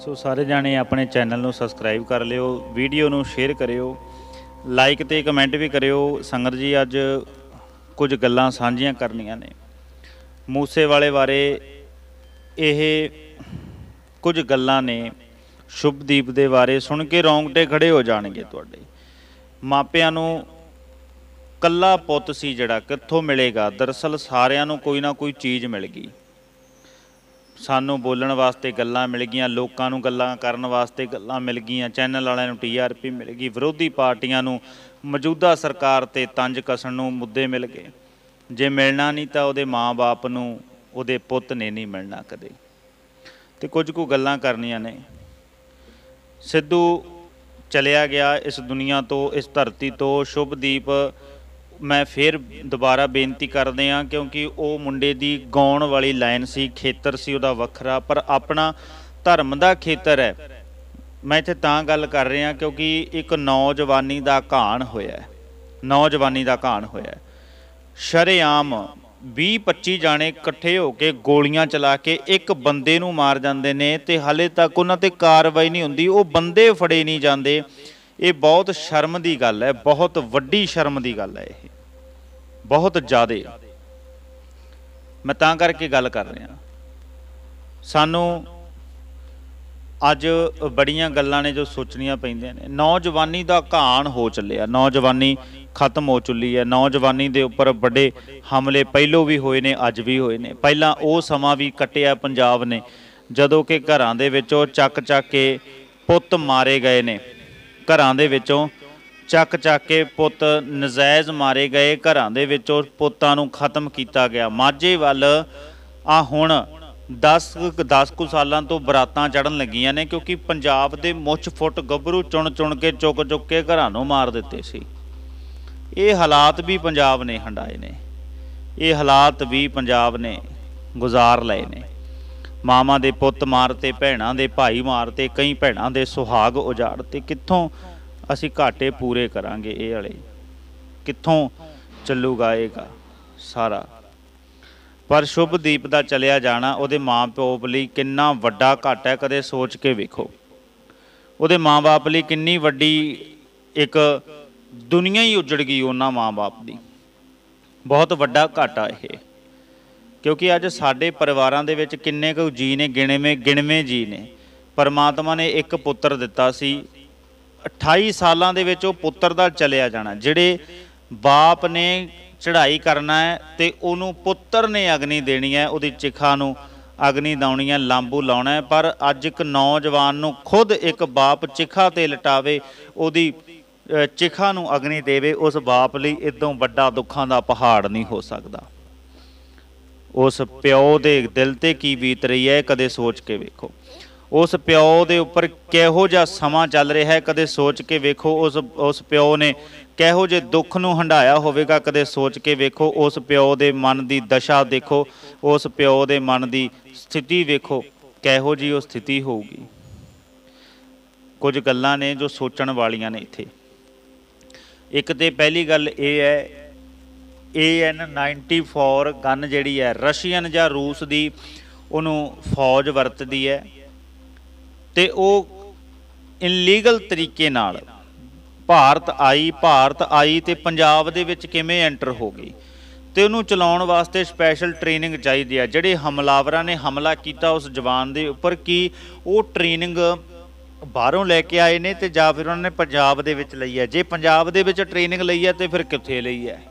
ਸੋ ਸਾਰੇ ਜਾਣੇ ਆਪਣੇ ਚੈਨਲ ਨੂੰ ਸਬਸਕ੍ਰਾਈਬ ਕਰ ਲਿਓ, ਵੀਡੀਓ ਨੂੰ ਸ਼ੇਅਰ ਕਰਿਓ ਲਾਈਕ ਤੇ ਕਮੈਂਟ ਵੀ ਕਰਿਓ। ਸੰਗਤ ਜੀ, ਅੱਜ ਕੁਝ ਗੱਲਾਂ ਸਾਂਝੀਆਂ ਕਰਨੀਆਂ ਨੇ। ਮੂਸੇ ਵਾਲੇ ਬਾਰੇ ਇਹ ਕੁਝ ਗੱਲਾਂ ਨੇ, ਸ਼ੁਭਦੀਪ ਦੇ ਬਾਰੇ ਸੁਣ ਕੇ ਰੌਂਗਟੇ ਖੜੇ ਹੋ ਜਾਣਗੇ ਤੁਹਾਡੇ। ਮਾਪਿਆਂ ਨੂੰ ਕੱਲਾ ਪੁੱਤ ਸੀ ਜਿਹੜਾ, ਕਿੱਥੋਂ ਮਿਲੇਗਾ? ਦਰਅਸਲ ਸਾਰਿਆਂ ਨੂੰ ਕੋਈ ਨਾ ਕੋਈ ਚੀਜ਼ ਮਿਲ ਗਈ। ਸਾਨੂੰ ਬੋਲਣ ਵਾਸਤੇ ਗੱਲਾਂ ਮਿਲ ਗਈਆਂ, ਲੋਕਾਂ ਨੂੰ ਗੱਲਾਂ ਕਰਨ ਵਾਸਤੇ ਗੱਲਾਂ ਮਿਲ ਗਈਆਂ, ਚੈਨਲ ਵਾਲਿਆਂ ਨੂੰ ਟੀਆਰਪੀ ਮਿਲ ਗਈ, ਵਿਰੋਧੀ ਪਾਰਟੀਆਂ ਨੂੰ ਮੌਜੂਦਾ ਸਰਕਾਰ ਤੇ ਤੰਜ ਕਸਣ ਨੂੰ ਮੁੱਦੇ ਮਿਲ ਗਏ। ਜੇ ਮਿਲਣਾ ਨਹੀਂ ਤਾਂ ਉਹਦੇ ਮਾਂ-ਬਾਪ ਨੂੰ ਉਹਦੇ ਪੁੱਤ ਨੇ ਨਹੀਂ ਮਿਲਣਾ ਕਦੇ। ਤੇ ਕੁਝ ਕੁ ਗੱਲਾਂ ਕਰਨੀਆਂ ਨੇ। ਸਿੱਧੂ ਚਲਿਆ ਗਿਆ ਇਸ ਦੁਨੀਆ ਤੋਂ, ਇਸ ਧਰਤੀ ਤੋਂ, ਸ਼ੁਭਦੀਪ ਮੈਂ ਫੇਰ ਦੁਬਾਰਾ ਬੇਨਤੀ ਕਰਦੇ ਆ ਕਿਉਂਕਿ ਉਹ ਮੁੰਡੇ ਦੀ ਗਾਉਣ ਵਾਲੀ ਲਾਈਨ ਸੀ, ਖੇਤਰ ਸੀ, ਉਹਦਾ ਵੱਖਰਾ, ਪਰ ਆਪਣਾ ਧਰਮ ਦਾ ਖੇਤਰ ਹੈ। ਮੈਂ ਇੱਥੇ ਤਾਂ ਗੱਲ ਕਰ ਰਿਹਾ, ਕਿਉਂਕਿ ਇੱਕ ਨੌਜਵਾਨੀ ਦਾ ਘਾਣ ਹੋਇਆ ਨੌਜਵਾਨੀ ਦਾ ਘਾਣ ਹੋਇਆ ਸ਼ਰੇਆਮ 20 25 ਜਾਣੇ ਇਕੱਠੇ ਹੋ ਕੇ ਗੋਲੀਆਂ ਚਲਾ ਕੇ ਇੱਕ ਬੰਦੇ ਨੂੰ ਮਾਰ ਜਾਂਦੇ ਨੇ ਤੇ ਹਾਲੇ ਤੱਕ ਉਹਨਾਂ ਤੇ ਕਾਰਵਾਈ ਨਹੀਂ ਹੁੰਦੀ, ਉਹ ਬੰਦੇ ਫੜੇ ਨਹੀਂ ਜਾਂਦੇ। ਇਹ ਬਹੁਤ ਸ਼ਰਮ ਦੀ ਗੱਲ ਹੈ, ਬਹੁਤ ਵੱਡੀ ਸ਼ਰਮ ਦੀ ਗੱਲ ਹੈ ਇਹ। ਬਹੁਤ ਜ਼ਿਆਦੇ। ਮੈਂ ਤਾਂ ਕਰਕੇ ਗੱਲ ਕਰ ਰਿਹਾ। ਸਾਨੂੰ ਅੱਜ ਬੜੀਆਂ ਗੱਲਾਂ ਨੇ ਜੋ ਸੋਚਣੀਆਂ ਪੈਂਦੀਆਂ ਨੇ। ਨੌਜਵਾਨੀ ਦਾ ਘਾਣ ਹੋ ਚੱਲਿਆ। ਨੌਜਵਾਨੀ ਖਤਮ ਹੋ ਚੁੱਲੀ ਹੈ। ਨੌਜਵਾਨੀ ਦੇ ਉੱਪਰ ਵੱਡੇ ਹਮਲੇ ਪਹਿਲੋਂ ਵੀ ਹੋਏ ਨੇ, ਅੱਜ ਵੀ ਹੋਏ ਨੇ। ਪਹਿਲਾਂ ਉਹ ਸਮਾਂ ਵੀ ਕੱਟਿਆ ਪੰਜਾਬ ਨੇ, ਜਦੋਂ ਕਿ ਘਰਾਂ ਦੇ ਵਿੱਚੋਂ ਚੱਕ ਚੱਕ ਕੇ ਪੁੱਤ ਮਾਰੇ ਗਏ ਨੇ। ਘਰਾਂ ਦੇ ਵਿੱਚੋਂ ਚੱਕ ਚੱਕ ਕੇ ਪੁੱਤ ਨਜਾਇਜ਼ ਮਾਰੇ ਗਏ। ਘਰਾਂ ਦੇ ਵਿੱਚੋਂ ਪੁੱਤਾਂ ਨੂੰ ਖਤਮ ਕੀਤਾ ਗਿਆ। ਮਾਝੇ ਵੱਲ ਆ ਹੁਣ 10 10 ਕੁ ਸਾਲਾਂ ਤੋਂ ਬਰਾਤਾਂ ਚੜਨ ਲੱਗੀਆਂ ਨੇ ਕਿਉਂਕਿ ਪੰਜਾਬ ਦੇ ਮੁੱਛ ਫੁੱਟ ਗੱਭਰੂ ਚੁਣ ਚੁਣ ਕੇ, ਚੁੱਕ ਚੁੱਕ ਕੇ ਘਰਾਂ ਨੂੰ ਮਾਰ ਦਿੱਤੇ ਸੀ। ਇਹ ਹਾਲਾਤ ਵੀ ਪੰਜਾਬ ਨੇ ਹੰਡਾਏ ਨੇ। ਇਹ ਹਾਲਾਤ ਵੀ ਪੰਜਾਬ ਨੇ ਗੁਜ਼ਾਰ ਲਏ ਨੇ। ਮਾਵਾਂ ਦੇ ਪੁੱਤ ਮਾਰਤੇ ਭੈਣਾਂ ਦੇ ਭਾਈ ਮਾਰਤੇ ਕਈ ਭੈਣਾਂ ਦੇ ਸੁਹਾਗ ਉਜਾੜਤੇ ਕਿੱਥੋਂ ਅਸੀਂ ਘਾਟੇ ਪੂਰੇ ਕਰਾਂਗੇ ਇਹ ਵਾਲੇ? ਕਿੱਥੋਂ ਚੱਲੂਗਾ ਇਹਗਾ ਸਾਰਾ? ਪਰ ਸ਼ੁਭਦੀਪ ਦਾ ਚਲਿਆ ਜਾਣਾ ਉਹਦੇ ਮਾਂ-ਪਿਓ ਲਈ ਕਿੰਨਾ ਵੱਡਾ ਘਾਟਾ ਹੈ, ਕਦੇ ਸੋਚ ਕੇ ਵੇਖੋ। ਉਹਦੇ ਮਾਂ-ਬਾਪ ਲਈ ਕਿੰਨੀ ਵੱਡੀ ਇੱਕ ਦੁਨੀਆ ਹੀ ਉਜੜ ਗਈ ਉਹਨਾਂ ਮਾਂ-ਬਾਪ ਦੀ। ਬਹੁਤ ਵੱਡਾ ਘਾਟਾ ਇਹ। ਕਿਉਂਕਿ ਅੱਜ ਸਾਡੇ ਪਰਿਵਾਰਾਂ ਦੇ ਵਿੱਚ ਕਿੰਨੇ ਕੁ ਜੀ ਨੇ ਗਿਣਵੇਂ ਗਿਣਵੇਂ ਜੀ ਨੇ। ਪਰਮਾਤਮਾ ਨੇ ਇੱਕ ਪੁੱਤਰ ਦਿੱਤਾ ਸੀ। 28 ਸਾਲਾਂ ਦੇ ਵਿੱਚ ਉਹ ਪੁੱਤਰ ਦਾ ਚਲਿਆ ਜਾਣਾ ਜਿਹੜੇ ਬਾਪ ਨੇ ਚੜ੍ਹਾਈ ਕਰਨਾ ਹੈ ਤੇ ਉਹਨੂੰ ਪੁੱਤਰ ਨੇ ਅਗਨੀ ਦੇਣੀ ਹੈ ਉਹਦੀ ਚਿਖਾ ਨੂੰ ਅਗਨੀ ਲਾਉਣੀ ਹੈ ਲਾਂਬੂ ਲਾਉਣਾ ਹੈ। ਪਰ ਅੱਜ ਇੱਕ ਨੌਜਵਾਨ ਨੂੰ ਖੁਦ ਇੱਕ ਬਾਪ ਚਿਖਾ ਤੇ ਲਟਾਵੇ ਉਹਦੀ ਅ, ਚਿਖਾ ਨੂੰ ਅਗਨੀ ਦੇਵੇ ਉਸ ਬਾਪ ਲਈ ਇਦੋਂ ਵੱਡਾ ਦੁੱਖਾਂ ਦਾ ਪਹਾੜ ਨਹੀਂ ਹੋ ਸਕਦਾ। ਉਸ ਪਿਓ ਦੇ ਦਿਲ ਤੇ ਕੀ ਬੀਤ ਰਹੀ ਹੈ ਕਦੇ ਸੋਚ ਕੇ ਵੇਖੋ। ਉਸ ਪਿਓ ਦੇ ਉੱਪਰ ਕਿਹੋ ਜਿਹਾ ਸਮਾਂ ਚੱਲ ਰਿਹਾ ਹੈ, ਕਦੇ ਸੋਚ ਕੇ ਵੇਖੋ, ਉਸ ਉਸ ਪਿਓ ਨੇ ਕਿਹੋ ਜਿਹੇ ਦੁੱਖ ਨੂੰ ਹੰਡਾਇਆ ਹੋਵੇਗਾ, ਕਦੇ ਸੋਚ ਕੇ ਵੇਖੋ, ਉਸ ਪਿਓ ਦੇ ਮਨ ਦੀ ਦਸ਼ਾ ਦੇਖੋ, ਉਸ ਪਿਓ ਦੇ ਮਨ ਦੀ ਸਥਿਤੀ ਵੇਖੋ, ਕਿਹੋ ਜੀ ਉਹ ਸਥਿਤੀ ਹੋਊਗੀ। ਕੁਝ ਗੱਲਾਂ ਨੇ ਜੋ ਸੋਚਣ ਵਾਲੀਆਂ ਨੇ ਇੱਥੇ। ਇੱਕ ਤੇ ਪਹਿਲੀ ਗੱਲ ਇਹ ਹੈ AN94 ਗਨ ਜਿਹੜੀ ਹੈ, ਰਸ਼ੀਅਨ ਜਾਂ ਰੂਸ ਦੀ ਉਹਨੂੰ ਫੌਜ ਵਰਤਦੀ ਹੈ ਤੇ ਉਹ ਇਨਲੀਗਲ ਤਰੀਕੇ ਨਾਲ ਭਾਰਤ ਆਈ ਭਾਰਤ ਆਈ ਤੇ ਪੰਜਾਬ ਦੇ ਵਿੱਚ ਕਿਵੇਂ ਐਂਟਰ ਹੋ ਗਈ ਤੇ ਉਹਨੂੰ ਚਲਾਉਣ ਵਾਸਤੇ ਸਪੈਸ਼ਲ ਟ੍ਰੇਨਿੰਗ ਚਾਹੀਦੀ ਹੈ। ਜਿਹੜੇ ਹਮਲਾਵਰਾਂ ਨੇ ਹਮਲਾ ਕੀਤਾ ਉਸ ਜਵਾਨ ਦੇ ਉੱਪਰ ਕੀ ਉਹ ਟ੍ਰੇਨਿੰਗ ਬਾਹਰੋਂ ਲੈ ਕੇ ਆਏ ਨੇ ਤੇ ਜਾਂ ਫਿਰ ਉਹਨਾਂ ਨੇ ਪੰਜਾਬ ਦੇ ਵਿੱਚ ਲਈ ਹੈ। ਜੇ ਪੰਜਾਬ ਦੇ ਵਿੱਚ ਟ੍ਰੇਨਿੰਗ ਲਈ ਹੈ ਤੇ ਫਿਰ ਕਿੱਥੇ ਲਈ ਹੈ?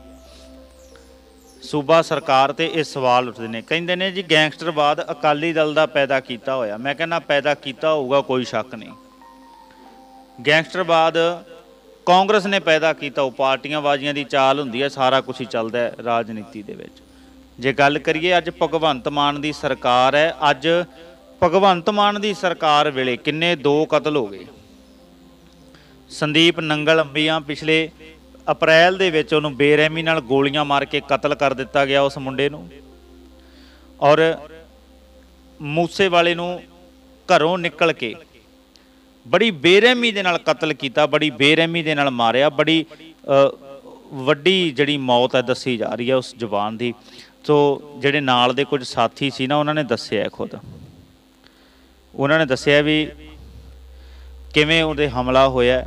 ਸੂਬਾ ਸਰਕਾਰ ਤੇ ਇਹ ਸਵਾਲ ਉੱਠਦੇ ਨੇ। ਕਹਿੰਦੇ ਨੇ ਜੀ, ਗੈਂਗਸਟਰਵਾਦ ਅਕਾਲੀ ਦਲ ਦਾ ਪੈਦਾ ਕੀਤਾ ਹੋਇਆ। ਮੈਂ ਕਹਿੰਦਾ ਪੈਦਾ ਕੀਤਾ ਹੋਊਗਾ, ਕੋਈ ਸ਼ੱਕ ਨਹੀਂ। ਗੈਂਗਸਟਰਵਾਦ ਕਾਂਗਰਸ ਨੇ ਪੈਦਾ ਕੀਤਾ, ਉਹ ਪਾਰਟੀਆਂ ਬਾਜ਼ੀਆਂ ਦੀ ਚਾਲ ਹੁੰਦੀ ਹੈ, ਸਾਰਾ ਕੁਝ ਹੀ ਚੱਲਦਾ ਹੈ ਰਾਜਨੀਤੀ ਦੇ ਵਿੱਚ। ਜੇ ਗੱਲ ਕਰੀਏ, ਅੱਜ ਭਗਵੰਤ ਮਾਨ ਦੀ ਸਰਕਾਰ ਹੈ। ਅੱਜ ਭਗਵੰਤ ਮਾਨ ਦੀ ਸਰਕਾਰ ਵੇਲੇ ਕਿੰਨੇ ਦੋ ਕਤਲ ਹੋ ਗਏ। ਸੰਦੀਪ ਨੰਗਲ ਅੰਬੀਆਂ ਪਿਛਲੇ ਅਪ੍ਰੈਲ ਦੇ ਵਿੱਚ ਉਹਨੂੰ ਬੇਰਹਿਮੀ ਨਾਲ ਗੋਲੀਆਂ ਮਾਰ ਕੇ ਕਤਲ ਕਰ ਦਿੱਤਾ ਗਿਆ ਉਸ ਮੁੰਡੇ ਨੂੰ। ਔਰ ਮੂਸੇ ਵਾਲੇ ਨੂੰ ਘਰੋਂ ਨਿਕਲ ਕੇ ਬੜੀ ਬੇਰਹਿਮੀ ਦੇ ਨਾਲ ਕਤਲ ਕੀਤਾ, ਬੜੀ ਬੇਰਹਿਮੀ ਦੇ ਨਾਲ ਮਾਰਿਆ, ਬੜੀ ਵੱਡੀ ਜਿਹੜੀ ਮੌਤ ਹੈ ਦੱਸੀ ਜਾ ਰਹੀ ਹੈ ਉਸ ਜਵਾਨ ਦੀ। ਸੋ ਜਿਹੜੇ ਨਾਲ ਦੇ ਕੁਝ ਸਾਥੀ ਸੀ ਨਾ, ਉਹਨਾਂ ਨੇ ਦੱਸਿਆ ਖੁਦ। ਉਹਨਾਂ ਨੇ ਦੱਸਿਆ ਵੀ ਕਿਵੇਂ ਉਹਦੇ ਹਮਲਾ ਹੋਇਆ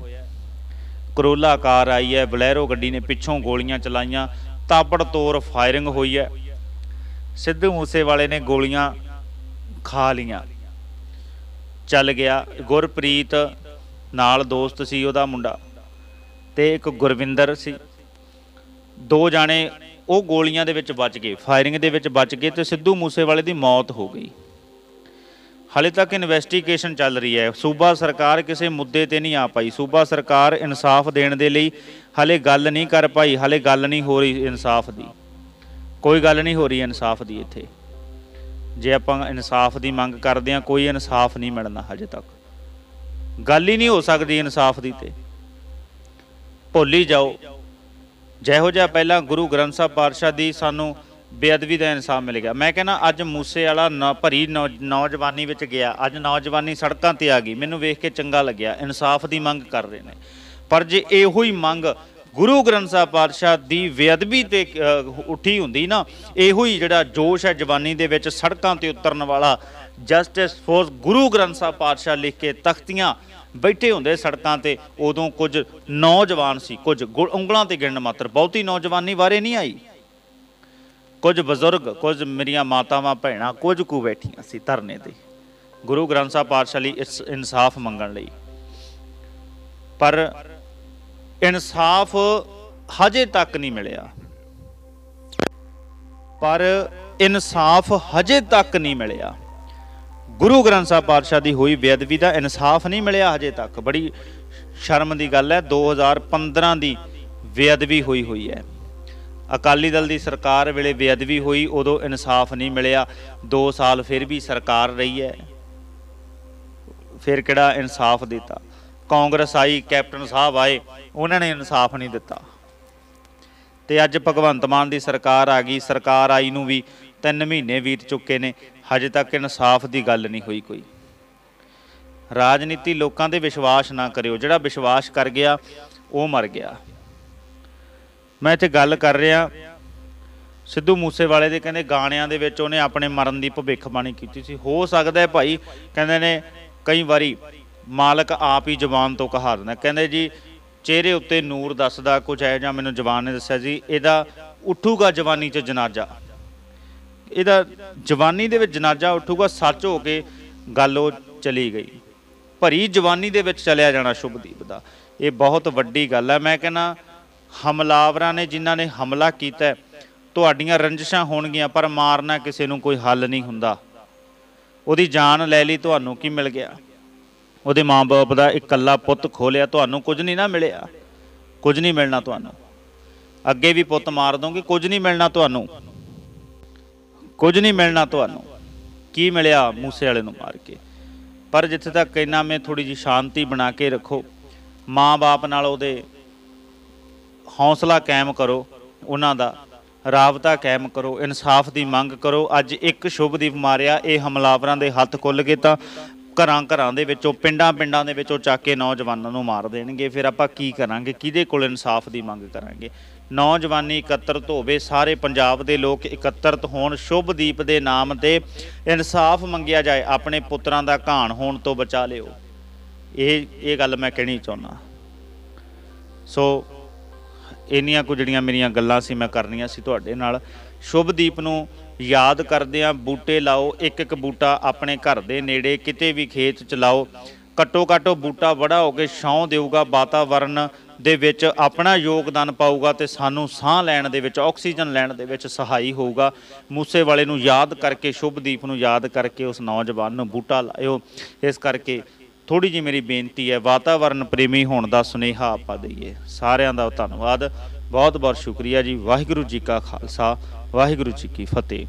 ਕਰੋਲਾ ਕਾਰ ਆਈ ਹੈ, ਬਲੈਰੋ ਗੱਡੀ ਨੇ ਪਿੱਛੋਂ ਗੋਲੀਆਂ ਚਲਾਈਆਂ, ਤਾਬੜ ਤੋੜ ਫਾਇਰਿੰਗ ਹੋਈ ਹੈ। ਸਿੱਧੂ ਮੂਸੇਵਾਲੇ ਨੇ ਗੋਲੀਆਂ ਖਾ ਲੀਆਂ ਚੱਲ ਗਿਆ, ਗੁਰਪ੍ਰੀਤ ਨਾਲ ਦੋਸਤ ਸੀ ਉਹਦਾ ਮੁੰਡਾ ਤੇ ਇੱਕ ਗੁਰਵਿੰਦਰ ਸੀ। ਦੋ ਜਾਣੇ ਉਹ ਗੋਲੀਆਂ ਦੇ ਵਿੱਚ ਬਚ ਗਏ, ਫਾਇਰਿੰਗ ਦੇ ਵਿੱਚ ਬਚ ਗਏ ਤੇ ਸਿੱਧੂ ਮੂਸੇਵਾਲੇ ਦੀ ਮੌਤ ਹੋ ਗਈ। ਹਾਲੇ ਤੱਕ ਇਨਵੈਸਟੀਗੇਸ਼ਨ ਚੱਲ ਰਹੀ ਹੈ। ਸੂਬਾ ਸਰਕਾਰ ਕਿਸੇ ਮੁੱਦੇ ਤੇ ਨਹੀਂ ਆ ਪਾਈ। ਸੂਬਾ ਸਰਕਾਰ ਇਨਸਾਫ ਦੇਣ ਦੇ ਲਈ ਹਾਲੇ ਗੱਲ ਨਹੀਂ ਕਰ ਪਾਈ, ਹਾਲੇ ਗੱਲ ਨਹੀਂ ਹੋ ਰਹੀ ਇਨਸਾਫ ਦੀ। ਕੋਈ ਗੱਲ ਨਹੀਂ ਹੋ ਰਹੀ ਇਨਸਾਫ ਦੀ ਇੱਥੇ। ਜੇ ਆਪਾਂ ਇਨਸਾਫ ਦੀ ਮੰਗ ਕਰਦੇ ਹਾਂ, ਕੋਈ ਇਨਸਾਫ ਨਹੀਂ ਮਿਲਣਾ ਹਜੇ ਤੱਕ। ਗੱਲ ਹੀ ਨਹੀਂ ਹੋ ਸਕਦੀ ਇਨਸਾਫ ਦੀ ਤੇ। ਭੁੱਲੀ ਜਾਓ। ਜਿਹੋ ਜਿਹਾ ਪਹਿਲਾਂ ਗੁਰੂ ਗ੍ਰੰਥ ਸਾਹਿਬ ਪਾਤਸ਼ਾਹ ਦੀ ਸਾਨੂੰ ਬੇਅਦਬੀ ਦਾ ਇਨਸਾਫ ਮਿਲ ਗਿਆ। ਮੈਂ ਕਹਿੰਦਾ, ਅੱਜ ਮੂਸੇ ਵਾਲਾ ਭਰੀ ਨੌ- ਨੌਜਵਾਨੀ ਵਿੱਚ ਗਿਆ। ਅੱਜ ਨੌਜਵਾਨੀ ਸੜਕਾਂ ਤੇ ਆ ਗਈ। ਮੈਨੂੰ ਵੇਖ ਕੇ ਚੰਗਾ ਲੱਗਿਆ। ਇਨਸਾਫ ਦੀ ਮੰਗ ਕਰ ਰਹੇ ਨੇ। ਪਰ ਜੇ ਇਹੋ ਹੀ ਮੰਗ ਗੁਰੂ ਗ੍ਰੰਥ ਸਾਹਿਬ ਪਾਤਸ਼ਾਹ ਦੀ ਬੇਅਦਬੀ ਤੇ ਉੱਠੀ ਹੁੰਦੀ ਨਾ, ਇਹੋ ਹੀ ਜਿਹੜਾ ਜੋਸ਼ ਹੈ ਜਵਾਨੀ ਦੇ ਵਿੱਚ ਸੜਕਾਂ ਤੇ ਉਤਰਨ ਵਾਲਾ ਜਸਟਿਸ ਫੋਰ ਗੁਰੂ ਗ੍ਰੰਥ ਸਾਹਿਬ ਪਾਤਸ਼ਾਹ ਲਿਖ ਕੇ ਤਖਤੀਆਂ ਬੈਠੇ ਹੁੰਦੇ ਸੜਕਾਂ ਤੇ, ਉਦੋਂ ਕੁਝ ਨੌਜਵਾਨ ਸੀ। ਕੁਝ ਗੁ- ਉਂਗਲਾਂ ਤੇ ਗਿਣਨ ਮਾਤਰ। ਬਹੁਤੀ ਨੌਜਵਾਨੀ ਬਾਰੇ ਨਹੀਂ ਆਈ। ਕੁਝ ਬਜ਼ੁਰਗ, ਕੁਝ ਮੇਰੀਆਂ ਮਾਤਾਵਾਂ, ਭੈਣਾਂ ਕੁਝ ਕੁ ਬੈਠੀਆਂ ਸੀ ਧਰਨੇ ਤੇ। ਗੁਰੂ ਗ੍ਰੰਥ ਸਾਹਿਬ ਪਾਤਸ਼ਾਹ ਲਈ ਇਸ ਇਨਸਾਫ ਮੰਗਣ ਲਈ। ਪਰ ਇਨਸਾਫ ਹਜੇ ਤੱਕ ਨਹੀਂ ਮਿਲਿਆ। ਪਰ ਇਨਸਾਫ ਹਜੇ ਤੱਕ ਨਹੀਂ ਮਿਲਿਆ। ਗੁਰੂ ਗ੍ਰੰਥ ਸਾਹਿਬ ਪਾਤਸ਼ਾਹ ਦੀ ਹੋਈ ਬੇਅਦਬੀ ਦਾ ਇਨਸਾਫ ਨਹੀਂ ਮਿਲਿਆ ਹਜੇ ਤੱਕ। ਬੜੀ ਸ਼ਰਮ ਦੀ ਗੱਲ ਹੈ 2015 ਦੀ ਬੇਅਦਬੀ ਹੋਈ ਹੋਈ ਹੈ। ਅਕਾਲੀ ਦਲ ਦੀ ਸਰਕਾਰ ਵੇਲੇ ਬੇਅਦਬੀ ਹੋਈ, ਉਦੋਂ ਇਨਸਾਫ ਨਹੀਂ ਮਿਲਿਆ। 2 ਸਾਲ ਫਿਰ ਵੀ ਸਰਕਾਰ ਰਹੀ ਹੈ। ਫਿਰ ਕਿਹੜਾ ਇਨਸਾਫ ਦਿੱਤਾ? ਕਾਂਗਰਸ ਆਈ, ਕੈਪਟਨ ਸਾਹਿਬ ਆਏ, ਉਹਨਾਂ ਨੇ ਇਨਸਾਫ ਨਹੀਂ ਦਿੱਤਾ। ਤੇ ਅੱਜ ਭਗਵੰਤ ਮਾਨ ਦੀ ਸਰਕਾਰ ਆ ਗਈ। ਸਰਕਾਰ ਆਈ ਨੂੰ ਵੀ 3 ਮਹੀਨੇ ਬੀਤ ਚੁੱਕੇ ਨੇ। ਹਜੇ ਤੱਕ ਇਨਸਾਫ ਦੀ ਗੱਲ ਨਹੀਂ ਹੋਈ ਕੋਈ। ਰਾਜਨੀਤੀ ਲੋਕਾਂ ਦੇ ਵਿਸ਼ਵਾਸ ਨਾ ਕਰਿਓ। ਜਿਹੜਾ ਵਿਸ਼ਵਾਸ ਕਰ ਗਿਆ, ਉਹ ਮਰ ਗਿਆ। ਮੈਂ ਇੱਥੇ ਗੱਲ ਕਰ ਰਿਹਾ। ਸਿੱਧੂ ਮੂਸੇਵਾਲੇ ਦੇ ਕਹਿੰਦੇ ਗਾਣਿਆਂ ਦੇ ਵਿੱਚ ਉਹਨੇ ਆਪਣੇ ਮਰਨ ਦੀ ਭਵਿੱਖਬਾਣੀ ਕੀਤੀ ਸੀ। ਹੋ ਸਕਦਾ ਹੈ ਭਾਈ, ਕਹਿੰਦੇ ਨੇ ਕਈ ਵਾਰੀ ਮਾਲਕ ਆਪ ਹੀ ਜ਼ਬਾਨ ਤੋਂ ਕਹਾ ਦਿੰਦਾ। ਕਹਿੰਦੇ ਜੀ, ਚਿਹਰੇ ਉੱਤੇ ਨੂਰ ਦੱਸਦਾ ਕੁਝ ਐ ਜਾਂ ਮੈਨੂੰ ਜ਼ਬਾਨ ਨੇ ਦੱਸਿਆ ਜੀ, ਇਹਦਾ ਉੱਠੂਗਾ ਜਵਾਨੀ 'ਚ ਜਨਾਜ਼ਾ। ਇਹਦਾ ਜਵਾਨੀ ਦੇ ਵਿੱਚ ਜਨਾਜ਼ਾ ਉੱਠੂਗਾ, ਸੱਚ ਹੋ ਕੇ ਗੱਲ ਉਹ ਚਲੀ ਗਈ। ਭਰੀ ਜਵਾਨੀ ਦੇ ਵਿੱਚ ਚਲਿਆ ਜਾਣਾ ਸ਼ੁਭਦੀਪ ਦਾ। ਇਹ ਬਹੁਤ ਵੱਡੀ ਗੱਲ ਹੈ। ਮੈਂ ਕਹਿੰਦਾ ਹਮਲਾਵਰਾਂ ਨੇ ਜਿਨ੍ਹਾਂ ਨੇ ਹਮਲਾ ਕੀਤਾ ਤੁਹਾਡੀਆਂ ਰੰਜਿਸ਼ਾਂ ਹੋਣਗੀਆਂ, ਪਰ ਮਾਰਨਾ ਕਿਸੇ ਨੂੰ ਕੋਈ ਹੱਲ ਨਹੀਂ ਹੁੰਦਾ। ਉਹਦੀ ਜਾਨ ਲੈ ਲਈ ਤੁਹਾਨੂੰ ਕੀ ਮਿਲ ਗਿਆ? ਉਹਦੇ ਮਾਂ-ਬਾਪ ਦਾ ਇਕੱਲਾ ਪੁੱਤ ਖੋਲਿਆ, ਤੁਹਾਨੂੰ ਕੁਝ ਨਹੀਂ ਨਾ ਮਿਲਿਆ। ਕੁਝ ਨਹੀਂ ਮਿਲਣਾ ਤੁਹਾਨੂੰ। ਅੱਗੇ ਵੀ ਪੁੱਤ ਮਾਰ ਦੋਗੇ, ਕੁਝ ਨਹੀਂ ਮਿਲਣਾ ਤੁਹਾਨੂੰ। ਕੁਝ ਨਹੀਂ ਮਿਲਣਾ ਤੁਹਾਨੂੰ। ਕੀ ਮਿਲਿਆ ਮੂਸੇ ਵਾਲੇ ਨੂੰ ਮਾਰ ਕੇ? ਪਰ ਜਿੱਥੇ ਤੱਕ ਇਹਨਾਂ ਮੈਂ ਥੋੜੀ ਜੀ ਸ਼ਾਂਤੀ ਬਣਾ ਕੇ ਰੱਖੋ, ਮਾਂ-ਬਾਪ ਨਾਲ ਉਹਦੇ ਹੌਸਲਾ ਕਾਇਮ ਕਰੋ, ਉਹਨਾਂ ਦਾ ਰਾਬਤਾ ਕਾਇਮ ਕਰੋ, ਇਨਸਾਫ ਦੀ ਮੰਗ ਕਰੋ। ਅੱਜ ਇੱਕ ਸ਼ੁਭਦੀਪ ਮਾਰਿਆ, ਇਹ ਹਮਲਾਵਰਾਂ ਦੇ ਹੱਥ ਖੁੱਲ ਗਏ ਤਾਂ ਘਰਾਂ ਘਰਾਂ ਦੇ ਵਿੱਚੋਂ ਪਿੰਡਾਂ ਪਿੰਡਾਂ ਦੇ ਵਿੱਚੋਂ ਚੱਕ ਕੇ ਨੌਜਵਾਨਾਂ ਨੂੰ ਮਾਰ ਦੇਣਗੇ। ਫਿਰ ਆਪਾਂ ਕੀ ਕਰਾਂਗੇ? ਕਿਹਦੇ ਕੋਲ ਇਨਸਾਫ ਦੀ ਮੰਗ ਕਰਾਂਗੇ? ਨੌਜਵਾਨੀ ਇਕੱਤਰਤ ਹੋਵੇ ਸਾਰੇ ਪੰਜਾਬ ਦੇ ਲੋਕ ਇਕੱਤਰਤ ਹੋਣ। ਸ਼ੁਭਦੀਪ ਦੇ ਨਾਮ ਤੇ ਇਨਸਾਫ ਮੰਗਿਆ ਜਾਏ, ਆਪਣੇ ਪੁੱਤਰਾਂ ਦਾ ਘਾਣ ਹੋਣ ਤੋਂ ਬਚਾ ਲਿਓ। ਇਹ ਇਹ ਗੱਲ ਮੈਂ ਕਹਿਣੀ ਚਾਹੁੰਦਾ। ਸੋ ਇੰਨੀਆਂ ਕੁ ਜਿਹੜੀਆਂ ਮੇਰੀਆਂ ਗੱਲਾਂ ਸੀ ਮੈਂ ਕਰਨੀਆਂ ਸੀ ਤੁਹਾਡੇ ਨਾਲ। ਸ਼ੁਭਦੀਪ ਨੂੰ ਯਾਦ ਕਰਦੇ ਆ ਬੂਟੇ ਲਾਓ, ਇੱਕ ਇੱਕ ਬੂਟਾ ਆਪਣੇ ਘਰ ਦੇ ਨੇੜੇ, ਕਿਤੇ ਵੀ ਖੇਤ ਚ ਲਾਓ। ਘੱਟੋ ਘੱਟ ਉਹ ਬੂਟਾ ਬੜਾ ਹੋ ਕੇ ਛਾਂ ਦੇਊਗਾ, ਵਾਤਾਵਰਨ ਦੇ ਵਿੱਚ ਆਪਣਾ ਯੋਗਦਾਨ ਪਾਊਗਾ ਤੇ ਸਾਨੂੰ ਸਾਹ ਲੈਣ ਦੇ ਵਿੱਚ, ਆਕਸੀਜਨ ਲੈਣ ਦੇ ਵਿੱਚ ਸਹਾਈ ਹੋਊਗਾ। ਮੂਸੇ ਵਾਲੇ ਨੂੰ ਯਾਦ ਕਰਕੇ, ਸ਼ੁਭਦੀਪ ਨੂੰ ਯਾਦ ਕਰਕੇ ਉਸ ਨੌਜਵਾਨ ਨੂੰ ਬੂਟਾ ਲਾਇਓ। ਇਸ ਕਰਕੇ ਥੋੜੀ ਜੀ ਮੇਰੀ ਬੇਨਤੀ ਹੈ, ਵਾਤਾਵਰਨ ਪ੍ਰੇਮੀ ਹੋਣ ਦਾ ਸੁਨੇਹਾ ਆਪਾਂ ਦਈਏ। ਸਾਰਿਆਂ ਦਾ ਧੰਨਵਾਦ। ਬਹੁਤ ਬਹੁਤ ਸ਼ੁਕਰੀਆ ਜੀ। ਵਾਹਿਗੁਰੂ ਜੀ ਕਾ ਖਾਲਸਾ, ਵਾਹਿਗੁਰੂ ਜੀ ਕੀ ਫਤਿਹ।